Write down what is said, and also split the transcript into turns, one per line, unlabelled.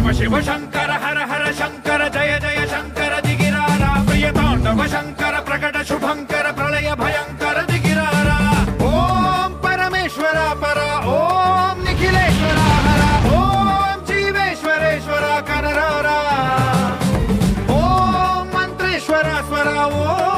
शिव शिव शंकर, हर हर शंकर, जय जय शंकर, दिगिरारा, प्रिय तांडव शंकर, प्रकट शुभंकर, प्रलय भयंकर, दिगिरारा। ओम परमेश्वर परा, ओम निखिलेश्वर हरा, ओम जीवेश्वरेश्वरा कनरारा। ओम मंत्रेश्वरा स्वरा ओम